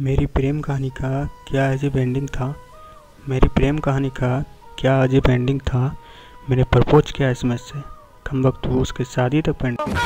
मेरी प्रेम कहानी का क्या अजीब एंडिंग था? मेरी प्रेम कहानी का क्या अजीब एंडिंग था? मैंने प्रपोज किया इसमें से। कम वक्त वो उसकी शादी तक पेंडिंग